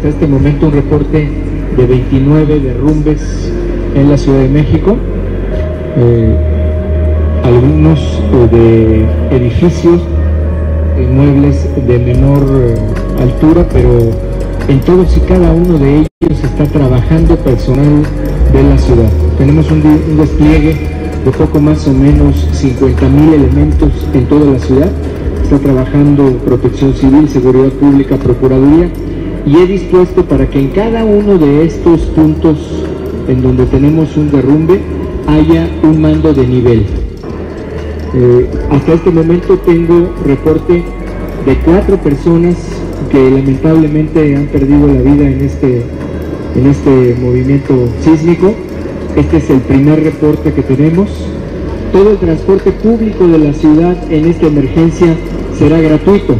hasta este momento un reporte de 29 derrumbes en la Ciudad de México. Eh, algunos eh, de edificios, inmuebles de menor eh, altura, pero en todos y cada uno de ellos está trabajando personal de la ciudad. Tenemos un, un despliegue de poco más o menos 50 mil elementos en toda la ciudad. Está trabajando protección civil, seguridad pública, procuraduría y he dispuesto para que en cada uno de estos puntos en donde tenemos un derrumbe haya un mando de nivel. Eh, hasta este momento tengo reporte de cuatro personas que lamentablemente han perdido la vida en este, en este movimiento sísmico. Este es el primer reporte que tenemos. Todo el transporte público de la ciudad en esta emergencia será gratuito.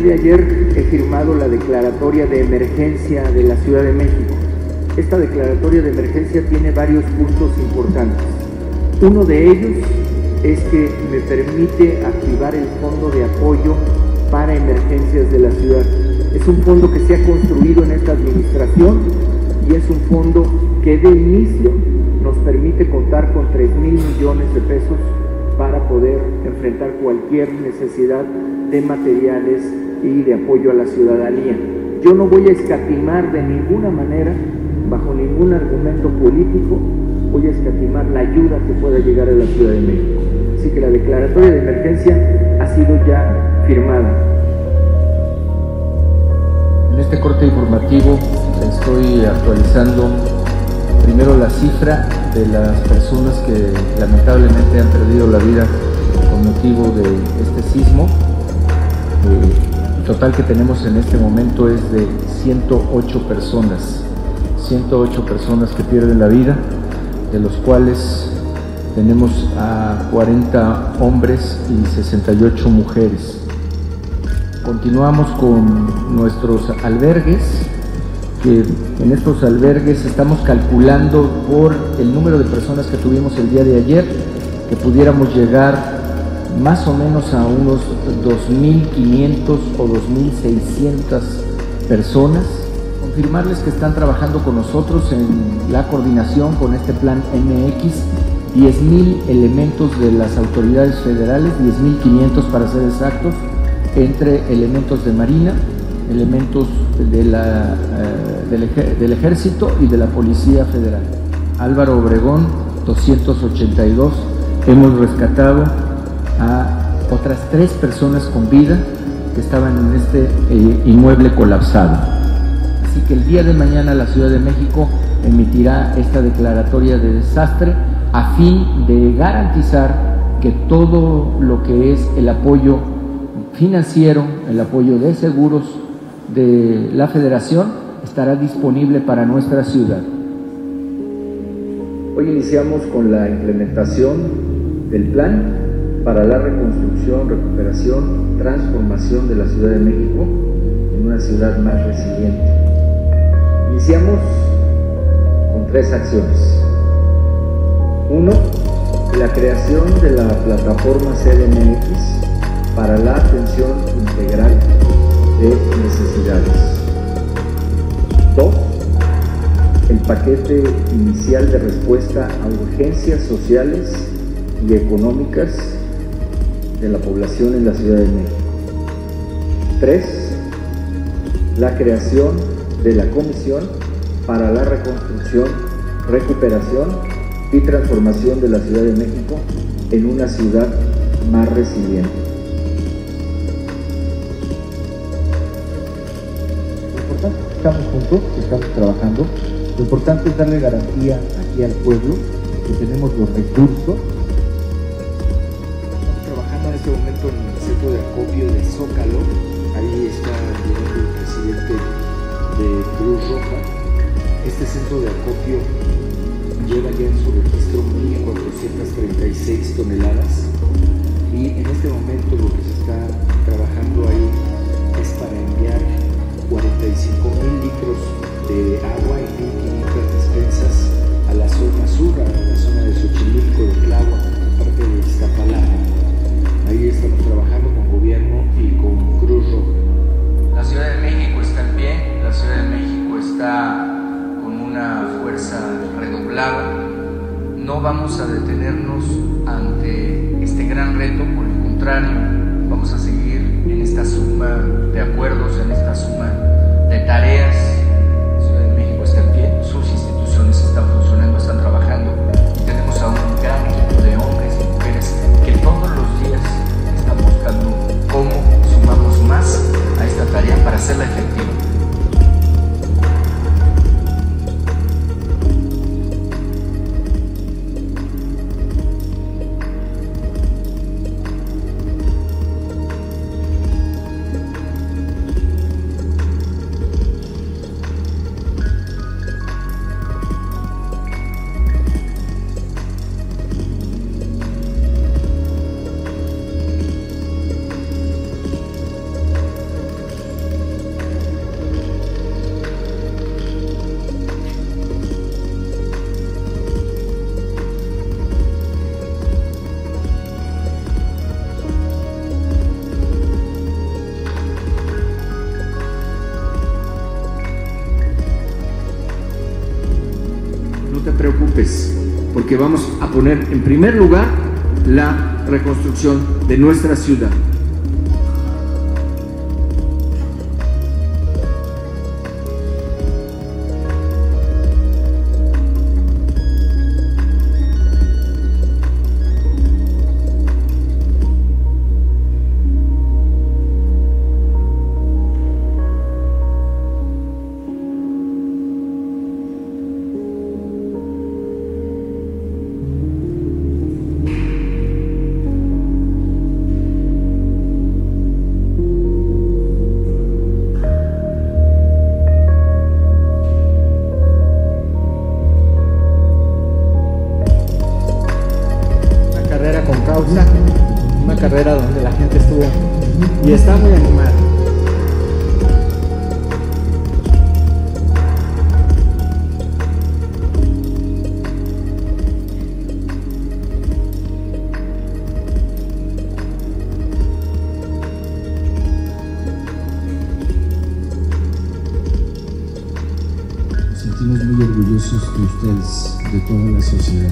De ayer he firmado la declaratoria de emergencia de la Ciudad de México. Esta declaratoria de emergencia tiene varios puntos importantes. Uno de ellos es que me permite activar el fondo de apoyo para emergencias de la ciudad. Es un fondo que se ha construido en esta administración y es un fondo que de inicio nos permite contar con 3 mil millones de pesos para poder enfrentar cualquier necesidad de materiales y de apoyo a la ciudadanía. Yo no voy a escatimar de ninguna manera, bajo ningún argumento político, voy a escatimar la ayuda que pueda llegar a la Ciudad de México. Así que la declaratoria de emergencia ha sido ya firmada. En este corte informativo estoy actualizando primero la cifra de las personas que lamentablemente han perdido la vida con motivo de este sismo. Eh, total que tenemos en este momento es de 108 personas, 108 personas que pierden la vida, de los cuales tenemos a 40 hombres y 68 mujeres. Continuamos con nuestros albergues, que en estos albergues estamos calculando por el número de personas que tuvimos el día de ayer, que pudiéramos llegar más o menos a unos 2.500 o 2.600 personas. Confirmarles que están trabajando con nosotros en la coordinación con este plan MX 10.000 elementos de las autoridades federales, 10.500 para ser exactos, entre elementos de Marina, elementos de la, uh, del, del, Ejército y de la Policía Federal. Álvaro Obregón, 282. Hemos rescatado a otras tres personas con vida que estaban en este eh, inmueble colapsado. Así que el día de mañana la Ciudad de México emitirá esta declaratoria de desastre a fin de garantizar que todo lo que es el apoyo financiero, el apoyo de seguros de la federación estará disponible para nuestra ciudad. Hoy iniciamos con la implementación del plan para la reconstrucción, recuperación, transformación de la Ciudad de México en una ciudad más resiliente. Iniciamos con tres acciones. Uno, la creación de la plataforma CDMX para la atención integral de necesidades. Dos, el paquete inicial de respuesta a urgencias sociales y económicas de la población en la Ciudad de México. Tres, la creación de la Comisión para la Reconstrucción, Recuperación y transformación de la Ciudad de México en una ciudad más resiliente. Lo importante es que estamos juntos, que estamos trabajando. Lo importante es darle garantía aquí al pueblo que tenemos los recursos. En este momento en el centro de acopio de Zócalo. Ahí está el presidente de Cruz Roja. Este centro de acopio lleva ya en su registro 1.436 toneladas y en este momento lo que se está trabajando ahí es para enviar 45 mil litros de agua y 1.500 despensas a la zona sur, a la zona de Xochimilco, de Tláhuac, parte de Iztapalapa. Ahí estamos trabajando con gobierno y con Cruz Roja. La Ciudad de México está en pie, la Ciudad de México está con una fuerza redoblada. No vamos a detenernos ante este gran reto, por el contrario, vamos a seguir en esta suma de acuerdos, en esta suma porque vamos a poner en primer lugar la reconstrucción de nuestra ciudad. Sentimos muy orgullosos de ustedes, de toda la sociedad.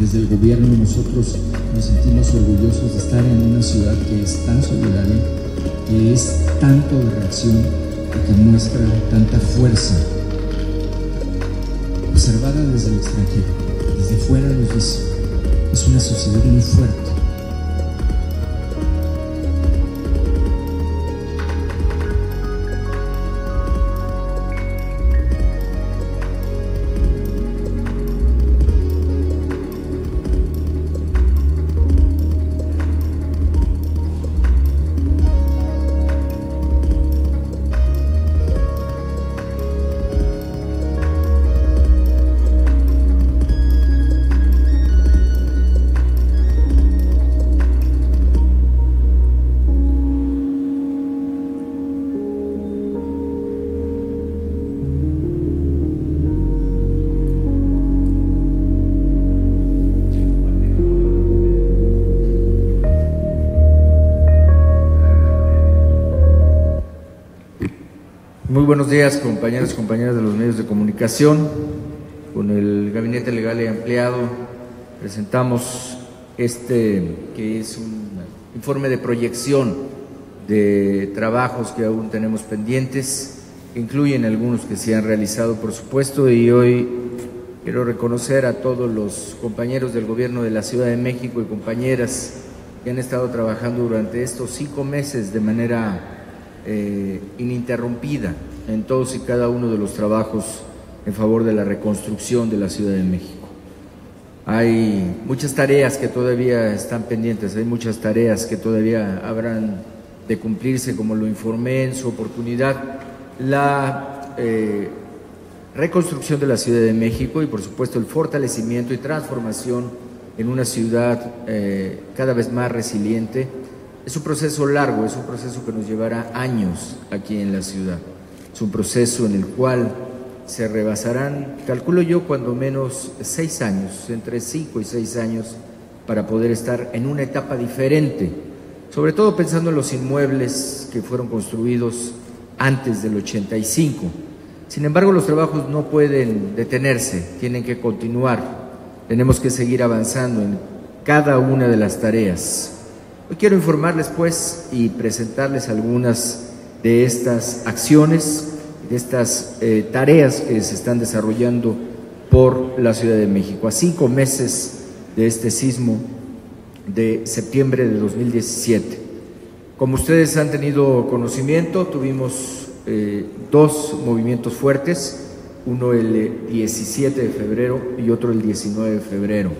Desde el gobierno nosotros nos sentimos orgullosos de estar en una ciudad que es tan solidaria, que es tanto de reacción y que muestra tanta fuerza. Observada desde el extranjero, desde fuera nos dice, es una sociedad muy fuerte. Días, compañeros y compañeras de los medios de comunicación. Con el Gabinete Legal y Ampliado presentamos este que es un informe de proyección de trabajos que aún tenemos pendientes, que incluyen algunos que se han realizado, por supuesto, y hoy quiero reconocer a todos los compañeros del Gobierno de la Ciudad de México y compañeras que han estado trabajando durante estos cinco meses de manera eh, ininterrumpida en todos y cada uno de los trabajos en favor de la reconstrucción de la Ciudad de México. Hay muchas tareas que todavía están pendientes, hay muchas tareas que todavía habrán de cumplirse, como lo informé en su oportunidad. La eh, reconstrucción de la Ciudad de México y, por supuesto, el fortalecimiento y transformación en una ciudad eh, cada vez más resiliente. Es un proceso largo, es un proceso que nos llevará años aquí en la ciudad. Es un proceso en el cual se rebasarán, calculo yo, cuando menos seis años, entre cinco y seis años, para poder estar en una etapa diferente, sobre todo pensando en los inmuebles que fueron construidos antes del 85. Sin embargo, los trabajos no pueden detenerse, tienen que continuar. Tenemos que seguir avanzando en cada una de las tareas. Hoy quiero informarles, pues, y presentarles algunas de estas acciones, de estas eh, tareas que se están desarrollando por la Ciudad de México. A cinco meses de este sismo de septiembre de 2017. Como ustedes han tenido conocimiento, tuvimos eh, dos movimientos fuertes, uno el 17 de febrero y otro el 19 de febrero.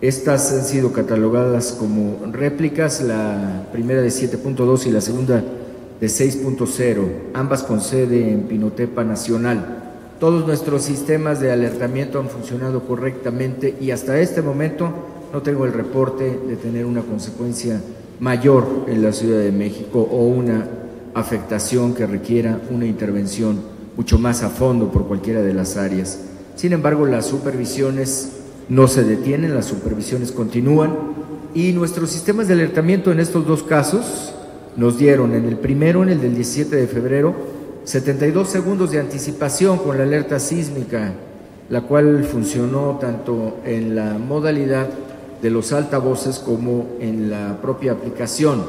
Estas han sido catalogadas como réplicas, la primera de 7.2 y la segunda de 6.0, ambas con sede en Pinotepa Nacional. Todos nuestros sistemas de alertamiento han funcionado correctamente y hasta este momento no tengo el reporte de tener una consecuencia mayor en la Ciudad de México o una afectación que requiera una intervención mucho más a fondo por cualquiera de las áreas. Sin embargo, las supervisiones no se detienen, las supervisiones continúan y nuestros sistemas de alertamiento en estos dos casos nos dieron en el primero, en el del 17 de febrero, 72 segundos de anticipación con la alerta sísmica, la cual funcionó tanto en la modalidad de los altavoces como en la propia aplicación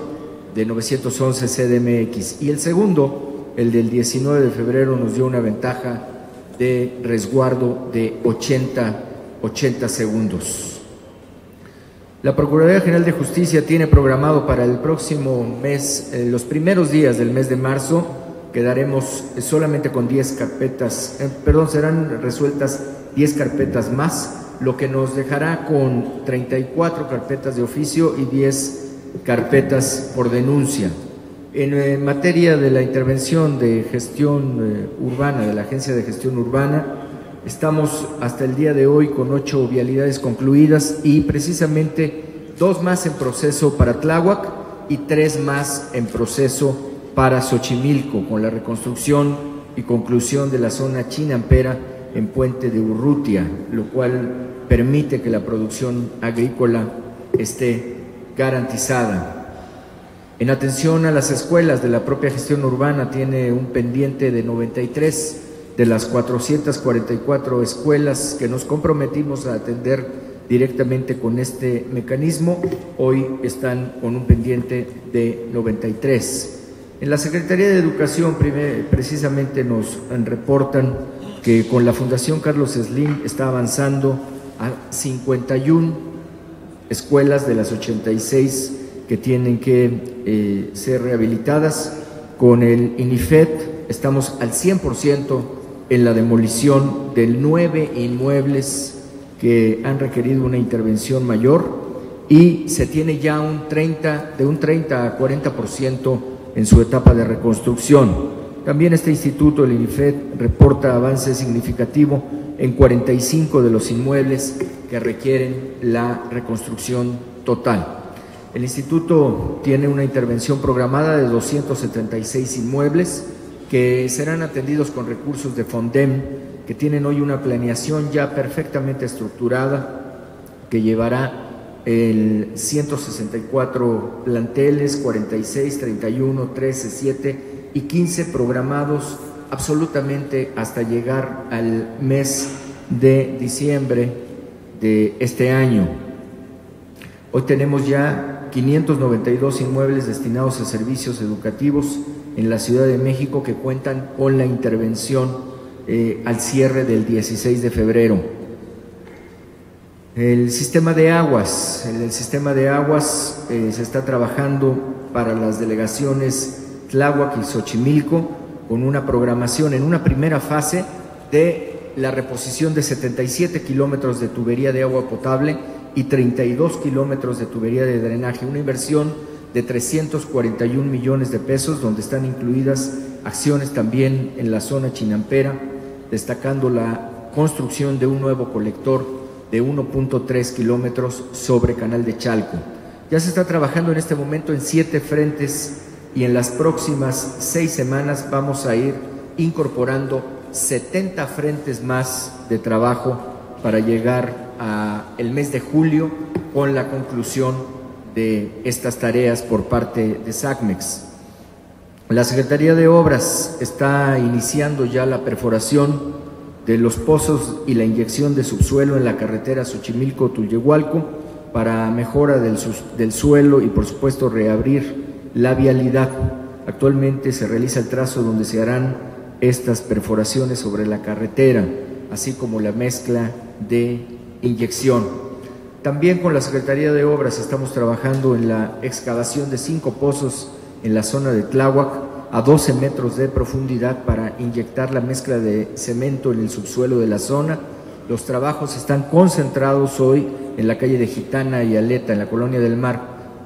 de 911 CDMX. Y el segundo, el del 19 de febrero, nos dio una ventaja de resguardo de 80, 80 segundos. La Procuraduría General de Justicia tiene programado para el próximo mes, eh, los primeros días del mes de marzo, quedaremos solamente con 10 carpetas, eh, perdón, serán resueltas 10 carpetas más, lo que nos dejará con 34 carpetas de oficio y 10 carpetas por denuncia. En eh, materia de la intervención de gestión urbana, de la Agencia de Gestión Urbana, Estamos hasta el día de hoy con ocho vialidades concluidas y precisamente dos más en proceso para Tláhuac y tres más en proceso para Xochimilco, con la reconstrucción y conclusión de la zona chinampera en Puente de Urrutia, lo cual permite que la producción agrícola esté garantizada. En atención a las escuelas de la propia gestión urbana tiene un pendiente de 93 de las 444 escuelas que nos comprometimos a atender directamente con este mecanismo, hoy están con un pendiente de 93. En la Secretaría de Educación precisamente nos reportan que con la Fundación Carlos Slim está avanzando a 51 escuelas de las 86 que tienen que eh, ser rehabilitadas. Con el INIFED estamos al 100% en la demolición de nueve inmuebles que han requerido una intervención mayor y se tiene ya un 30, de un 30 a 40% en su etapa de reconstrucción. También este instituto, el INIFED, reporta avance significativo en 45 de los inmuebles que requieren la reconstrucción total. El instituto tiene una intervención programada de 276 inmuebles, que serán atendidos con recursos de FONDEM, que tienen hoy una planeación ya perfectamente estructurada, que llevará el 164 planteles, 46, 31, 13, 7 y 15 programados absolutamente hasta llegar al mes de diciembre de este año. Hoy tenemos ya 592 inmuebles destinados a servicios educativos, en la Ciudad de México que cuentan con la intervención eh, al cierre del 16 de febrero. El sistema de aguas, el, sistema de aguas eh, se está trabajando para las delegaciones Tláhuac y Xochimilco con una programación en una primera fase de la reposición de 77 kilómetros de tubería de agua potable y 32 kilómetros de tubería de drenaje, una inversión de 341 millones de pesos, donde están incluidas acciones también en la zona chinampera, destacando la construcción de un nuevo colector de 1.3 kilómetros sobre Canal de Chalco. Ya se está trabajando en este momento en siete frentes y en las próximas seis semanas vamos a ir incorporando 70 frentes más de trabajo para llegar a el mes de julio con la conclusión de estas tareas por parte de SACMEX. La Secretaría de Obras está iniciando ya la perforación de los pozos y la inyección de subsuelo en la carretera Xochimilco-Tulyehualco para mejora del, del suelo y por supuesto reabrir la vialidad. Actualmente se realiza el trazo donde se harán estas perforaciones sobre la carretera, así como la mezcla de inyección. También con la Secretaría de Obras estamos trabajando en la excavación de cinco pozos en la zona de Tláhuac a 12 metros de profundidad para inyectar la mezcla de cemento en el subsuelo de la zona. Los trabajos están concentrados hoy en la calle de Gitana y Aleta, en la colonia del Mar,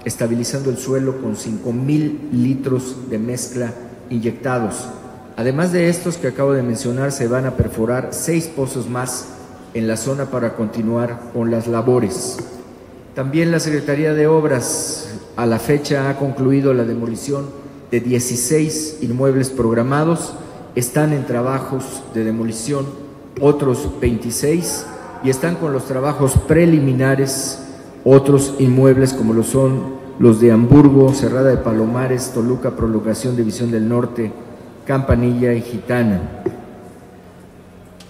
estabilizando el suelo con 5 mil litros de mezcla inyectados. Además de estos que acabo de mencionar, se van a perforar seis pozos más en la zona para continuar con las labores. También la Secretaría de Obras a la fecha ha concluido la demolición de 16 inmuebles programados, están en trabajos de demolición otros 26 y están con los trabajos preliminares otros inmuebles como lo son los de Hamburgo, Cerrada de Palomares, Toluca, Prolongación, División del Norte, Campanilla y Gitana.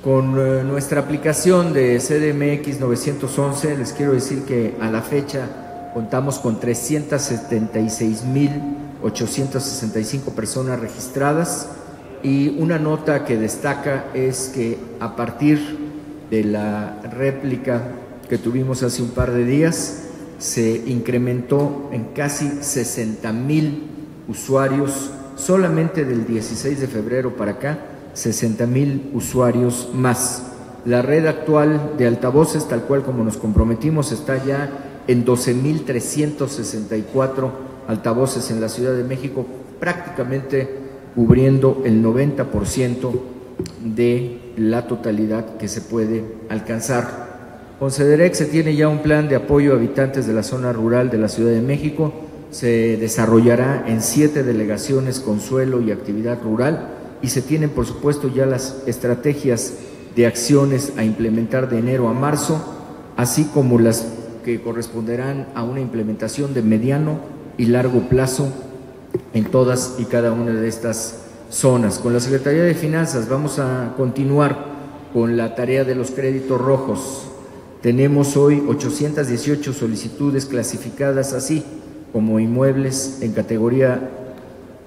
Con eh, nuestra aplicación de CDMX 911 les quiero decir que a la fecha contamos con 376.865 personas registradas. Y una nota que destaca es que a partir de la réplica que tuvimos hace un par de días, se incrementó en casi 60 mil usuarios solamente del 16 de febrero para acá, 60 mil usuarios más. La red actual de altavoces, tal cual como nos comprometimos, está ya en 12.364 altavoces en la Ciudad de México, prácticamente cubriendo el 90% de la totalidad que se puede alcanzar. Con CEDEREC se tiene ya un plan de apoyo a habitantes de la zona rural de la Ciudad de México. Se desarrollará en siete delegaciones con suelo y actividad rural y se tienen, por supuesto, ya las estrategias de acciones a implementar de enero a marzo, así como las que corresponderán a una implementación de mediano y largo plazo en todas y cada una de estas zonas. Con la Secretaría de Finanzas vamos a continuar con la tarea de los créditos rojos tenemos hoy 818 solicitudes clasificadas así como inmuebles en categoría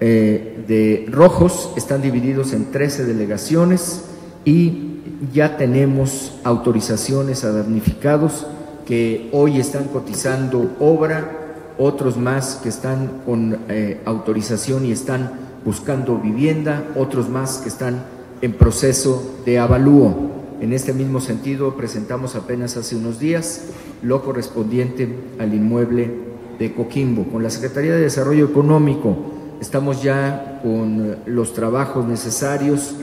eh, de rojos, están divididos en 13 delegaciones y ya tenemos autorizaciones a damnificados que hoy están cotizando obra, otros más que están con eh, autorización y están buscando vivienda, otros más que están en proceso de avalúo. En este mismo sentido, presentamos apenas hace unos días lo correspondiente al inmueble de Coquimbo. Con la Secretaría de Desarrollo Económico estamos ya con los trabajos necesarios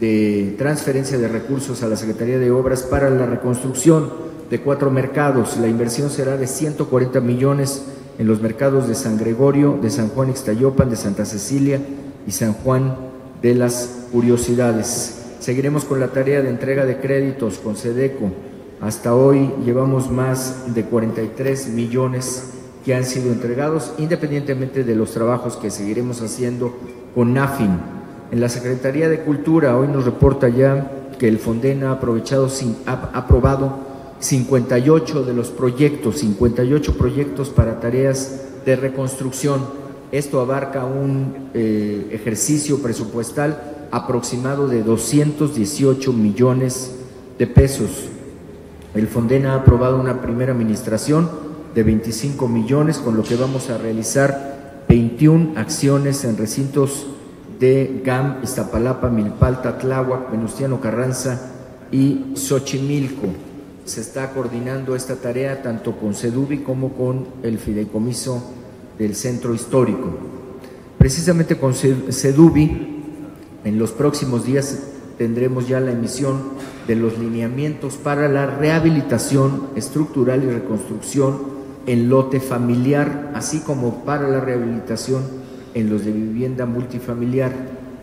de transferencia de recursos a la Secretaría de Obras para la reconstrucción de cuatro mercados. La inversión será de 140 millones en los mercados de San Gregorio, de San Juan Ixtayopan, de Santa Cecilia y San Juan de las Curiosidades. Seguiremos con la tarea de entrega de créditos con SEDECO. Hasta hoy llevamos más de 43 millones que han sido entregados, independientemente de los trabajos que seguiremos haciendo con NAFIN. En la Secretaría de Cultura hoy nos reporta ya que el Fonden ha, aprovechado, ha aprobado 58 de los proyectos, 58 proyectos para tareas de reconstrucción. Esto abarca un eh, ejercicio presupuestal aproximado de 218 millones de pesos. El Fonden ha aprobado una primera administración de 25 millones, con lo que vamos a realizar 21 acciones en recintos de GAM, Iztapalapa, Milpalta, Tláhuac, Venustiano Carranza y Xochimilco. Se está coordinando esta tarea tanto con CEDUBI como con el fideicomiso del centro histórico. Precisamente con CEDUBI en los próximos días tendremos ya la emisión de los lineamientos para la rehabilitación estructural y reconstrucción en lote familiar, así como para la rehabilitación en los de vivienda multifamiliar.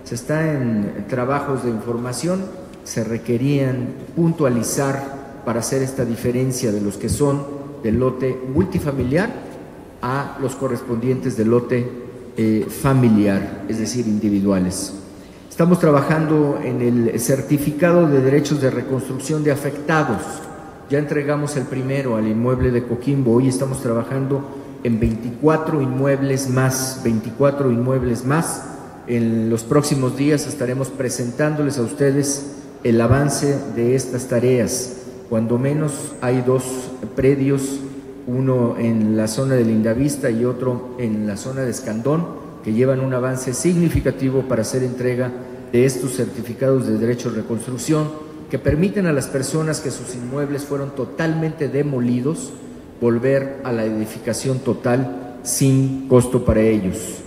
Se está en trabajos de información, se requerían puntualizar para hacer esta diferencia de los que son del lote multifamiliar a los correspondientes del lote eh, familiar, es decir, individuales. Estamos trabajando en el certificado de derechos de reconstrucción de afectados. Ya entregamos el primero al inmueble de Coquimbo. Hoy estamos trabajando en 24 inmuebles más, 24 inmuebles más. En los próximos días estaremos presentándoles a ustedes el avance de estas tareas. Cuando menos hay dos predios, uno en la zona de Lindavista y otro en la zona de Escandón que llevan un avance significativo para hacer entrega de estos certificados de derecho de reconstrucción que permiten a las personas que sus inmuebles fueron totalmente demolidos volver a la edificación total sin costo para ellos.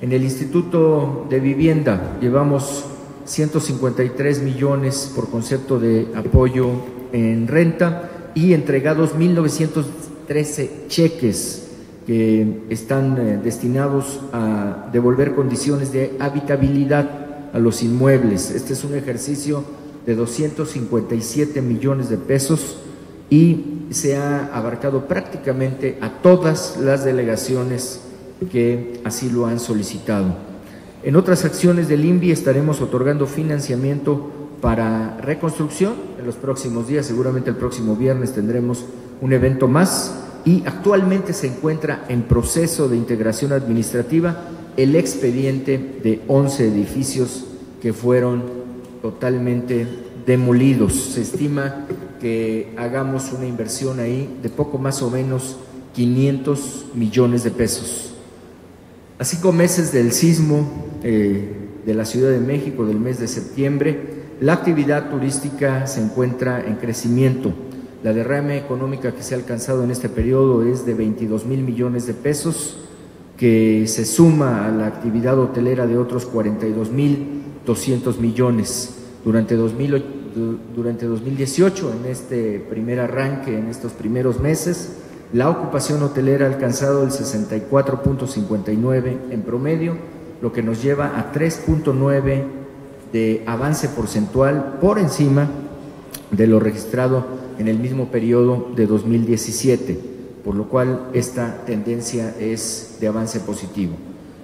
En el Instituto de Vivienda llevamos 153 millones por concepto de apoyo en renta y entregados 1.913 cheques que están eh, destinados a devolver condiciones de habitabilidad a los inmuebles. Este es un ejercicio de 257 millones de pesos y se ha abarcado prácticamente a todas las delegaciones que así lo han solicitado. En otras acciones del INVI estaremos otorgando financiamiento para reconstrucción. En los próximos días, seguramente el próximo viernes tendremos un evento más y actualmente se encuentra en proceso de integración administrativa el expediente de 11 edificios que fueron totalmente demolidos. Se estima que hagamos una inversión ahí de poco más o menos 500 millones de pesos. A cinco meses del sismo eh, de la Ciudad de México del mes de septiembre, la actividad turística se encuentra en crecimiento. La derrama económica que se ha alcanzado en este periodo es de 22 mil millones de pesos, que se suma a la actividad hotelera de otros 42 mil 200 millones. Durante, durante 2018, en este primer arranque, en estos primeros meses, la ocupación hotelera ha alcanzado el 64.59 en promedio, lo que nos lleva a 3.9 de avance porcentual por encima de lo registrado en el mismo periodo de 2017, por lo cual esta tendencia es de avance positivo.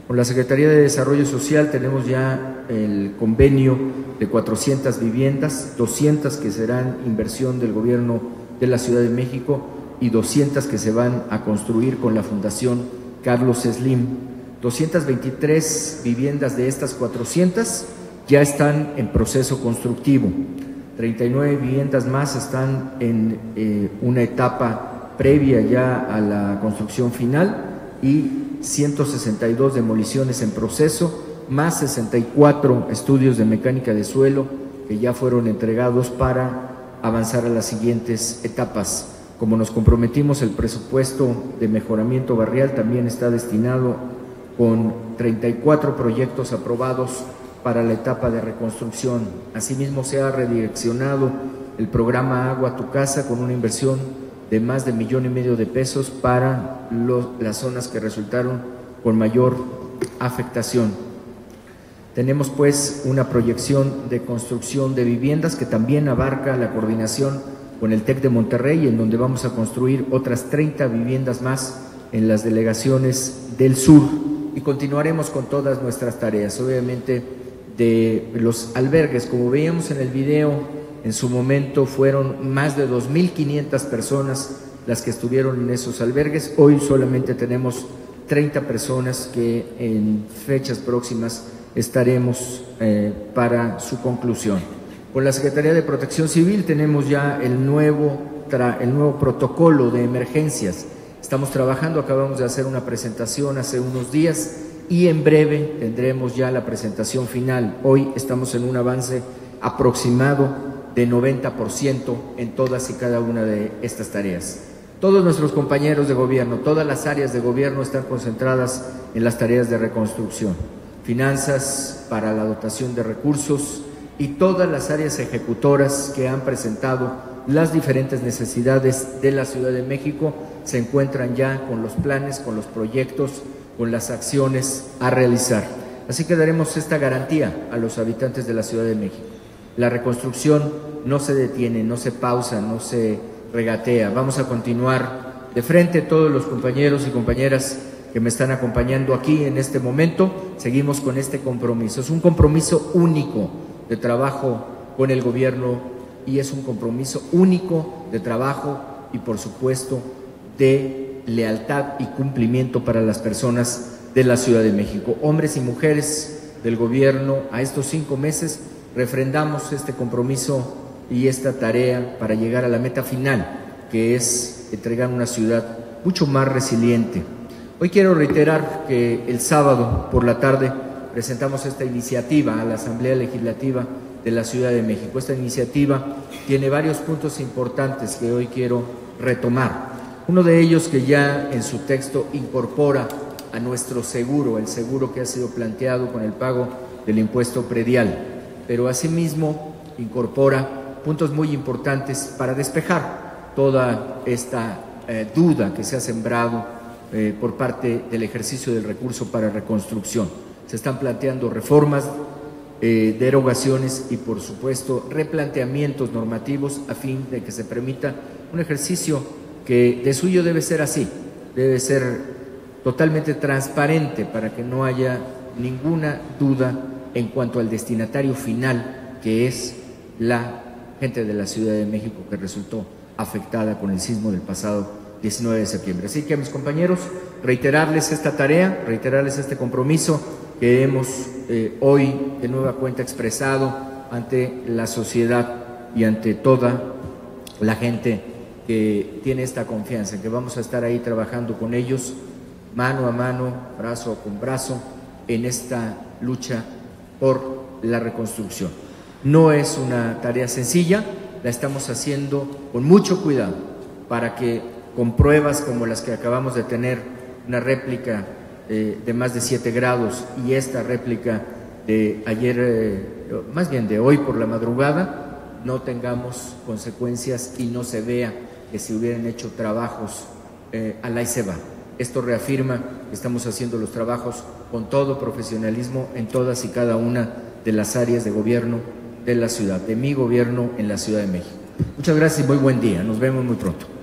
Con la Secretaría de Desarrollo Social tenemos ya el convenio de 400 viviendas, 200 que serán inversión del gobierno de la Ciudad de México y 200 que se van a construir con la Fundación Carlos Slim. 223 viviendas de estas 400 ya están en proceso constructivo. 39 viviendas más están en eh, una etapa previa ya a la construcción final y 162 demoliciones en proceso, más 64 estudios de mecánica de suelo que ya fueron entregados para avanzar a las siguientes etapas. Como nos comprometimos, el presupuesto de mejoramiento barrial también está destinado con 34 proyectos aprobados para la etapa de reconstrucción. Asimismo, se ha redireccionado el programa Agua a tu casa con una inversión de más de millón y medio de pesos para las zonas que resultaron con mayor afectación. Tenemos pues una proyección de construcción de viviendas que también abarca la coordinación con el TEC de Monterrey, en donde vamos a construir otras 30 viviendas más en las delegaciones del sur y continuaremos con todas nuestras tareas. Obviamente, de los albergues. Como veíamos en el video, en su momento fueron más de 2.500 personas las que estuvieron en esos albergues. Hoy solamente tenemos 30 personas que en fechas próximas estaremos eh, para su conclusión. Con la Secretaría de Protección Civil tenemos ya el nuevo, el nuevo protocolo de emergencias. Estamos trabajando, acabamos de hacer una presentación hace unos días y en breve tendremos ya la presentación final. Hoy estamos en un avance aproximado de 90% en todas y cada una de estas tareas. Todos nuestros compañeros de gobierno, todas las áreas de gobierno están concentradas en las tareas de reconstrucción, finanzas para la dotación de recursos y todas las áreas ejecutoras que han presentado las diferentes necesidades de la Ciudad de México se encuentran ya con los planes, con los proyectos con las acciones a realizar. Así que daremos esta garantía a los habitantes de la Ciudad de México. La reconstrucción no se detiene, no se pausa, no se regatea. Vamos a continuar de frente todos los compañeros y compañeras que me están acompañando aquí en este momento. Seguimos con este compromiso. Es un compromiso único de trabajo con el gobierno y es un compromiso único de trabajo y por supuesto de lealtad y cumplimiento para las personas de la Ciudad de México. Hombres y mujeres del gobierno, a estos cinco meses refrendamos este compromiso y esta tarea para llegar a la meta final, que es entregar una ciudad mucho más resiliente. Hoy quiero reiterar que el sábado por la tarde presentamos esta iniciativa a la Asamblea Legislativa de la Ciudad de México. Esta iniciativa tiene varios puntos importantes que hoy quiero retomar. Uno de ellos que ya en su texto incorpora a nuestro seguro, el seguro que ha sido planteado con el pago del impuesto predial, pero asimismo incorpora puntos muy importantes para despejar toda esta eh, duda que se ha sembrado eh, por parte del ejercicio del recurso para reconstrucción. Se están planteando reformas eh, derogaciones y, por supuesto, replanteamientos normativos a fin de que se permita un ejercicio que de suyo debe ser así, debe ser totalmente transparente para que no haya ninguna duda en cuanto al destinatario final, que es la gente de la Ciudad de México que resultó afectada con el sismo del pasado 19 de septiembre. Así que mis compañeros, reiterarles esta tarea, reiterarles este compromiso que hemos eh, hoy de nueva cuenta expresado ante la sociedad y ante toda la gente que tiene esta confianza, que vamos a estar ahí trabajando con ellos mano a mano, brazo con brazo, en esta lucha por la reconstrucción. No es una tarea sencilla, la estamos haciendo con mucho cuidado para que con pruebas como las que acabamos de tener, una réplica eh, de más de 7 grados y esta réplica de ayer, eh, más bien de hoy por la madrugada, no tengamos consecuencias y no se vea que se hubieran hecho trabajos eh, a la y se va. Esto reafirma que estamos haciendo los trabajos con todo profesionalismo en todas y cada una de las áreas de gobierno de la ciudad, de mi gobierno en la Ciudad de México. Muchas gracias y muy buen día. Nos vemos muy pronto.